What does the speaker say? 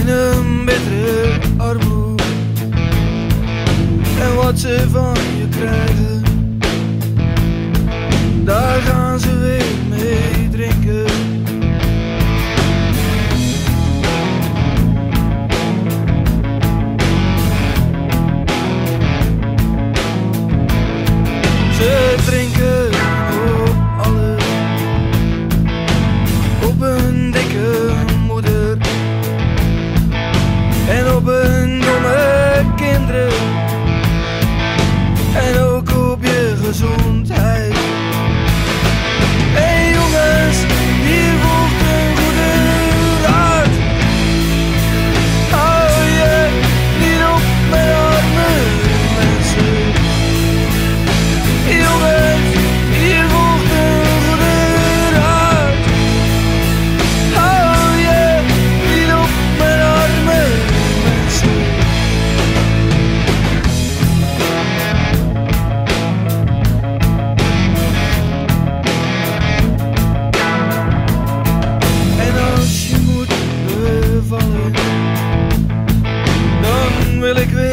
in een bittere armoede. En wat ze van je krijgen, daar gaan ze weer mee drinken. Ze drinken op alle op een dikke wil ik weer.